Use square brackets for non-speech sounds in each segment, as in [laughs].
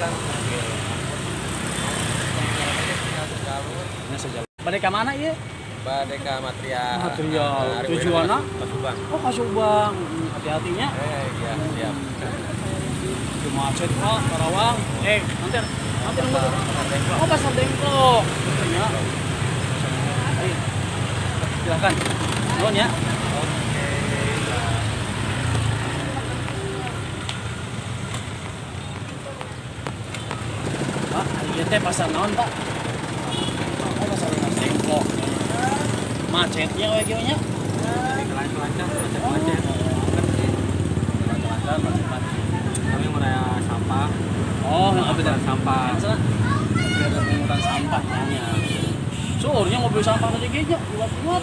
kan sejalan. Ke mana ya? Badeka material. Material. Hari Tujuannya? Pasubang. Oh Kasubang. Hati-hatinya. Eh, iya, siap. Cuma macet Pak, Karawang. Eh, nanti nanti nunggu. Oh, pasar Dengklok. Betulnya. Ayo. Silakan. Nuhun ya. Pak, ieu teh pasar naon, Pak? Oh, pasar Dengklok. Macetnya we kieu nya. Lancar-lancar, Oh, macet-macet. Lancar, macet-macet. Kami meraya sampah. Oh, yang apa Ambil sampah. Ada pungutan sampah ya. Soalnya mobil sampah tadi kayaknya kuat-kuat.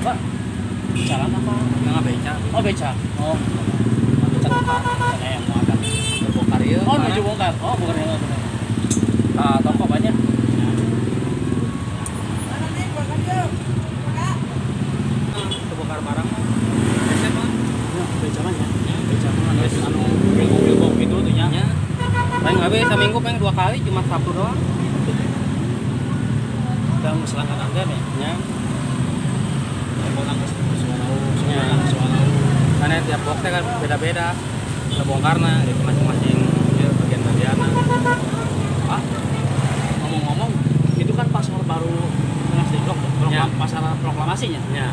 Bapak, jalan apa? Nggak beca. Oh beca. Oh, beca tempat. Sana yang mau akan. Terbongkar ya. Oh, menuju bongkar. Oh, bukan yang itu. Ah, toko banyak. Barang. Ya. Paling seminggu dua kali cuma Sabtu doang. Dan selangkah anda nih. Ya. Ya. Suwanau. Karena tiap box kan beda-beda. Terbongkarnya gitu masing-masing ya, bagian-bagiannya. Pak, ngomong-ngomong, itu kan pasar baru Tengah Stikok, Ya. pasar proklamasinya. Ya.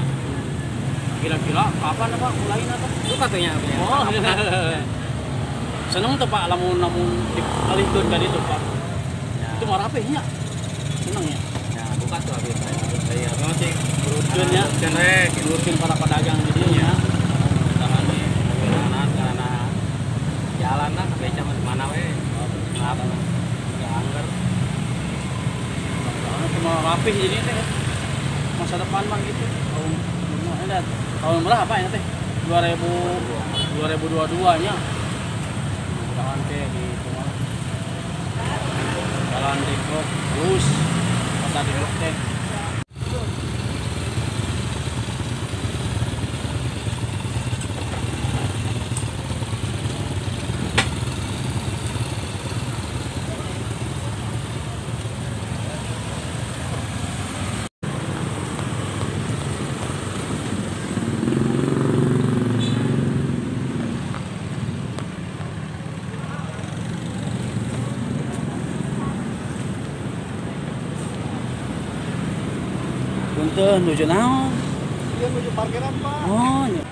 Kira-kira kapan apa mulain apa? Itu katanya. [laughs] ya. Oh, seneng tuh Pak, lamun lamun dialihkeun ka ditu Pak. Ya. Itu mah rapihnya. Seneng ya. Ya, buka tuh habis saya. Saya ngocek. Urutkeun ya. Rek. Nurutkeun para pedagang di dieu ya. Jangan nih. Karena karena jalan lah beca mah mana we. Kenapa? Ya anggar. Karena rapih jadi teh. Masa depan mah gitu. Tahun ada tahun berapa ya teh? 2000 2022 nya. Mudah-mudahan teh di. Jalan di terus kota di teh. Punten nuju naon? Iya menuju parkiran pak. Oh, nya.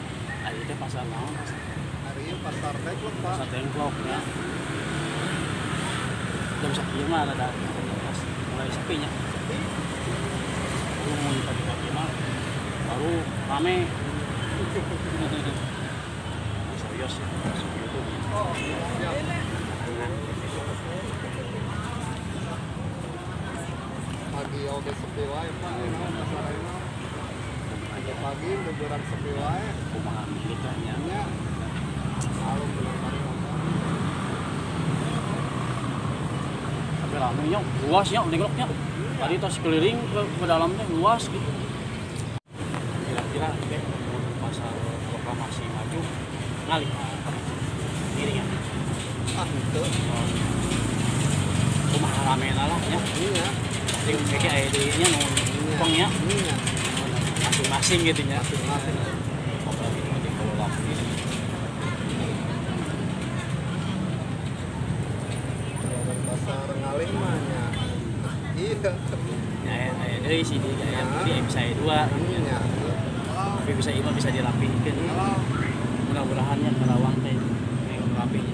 Ari teh pasar naon? Hari ini pasar Deklok pak. Pasar Tengklok ya. Jam sakieu mah ada mulai sepi nya. Baru mau pagi-pagi mah baru rame. [laughs] Serius ya, masuk YouTube. Oh iya. Pagi oke sepi wae pak. Ini pasar ini. Pagi pagi liburan sepi wae. Kumaha militernya. Nya. Alum belum hari Tapi rame nya, luas nya, Tengkloknya. Tadi tas keliling ke, ke dalamnya luas gitu. Kira-kira kayak pasar proklamasi maju ngalih kiri ya. Ah itu. Kumaha rame lah ya. Iya. Jadi kayak ID-nya numpang ya. Masing-masing gitu ya. Iya. Ya, dari sini kayak jadi bisa dua. Iya. Tapi bisa ima bisa dirapikan. Mudah-mudahan ya Karawang teh yang rapinya.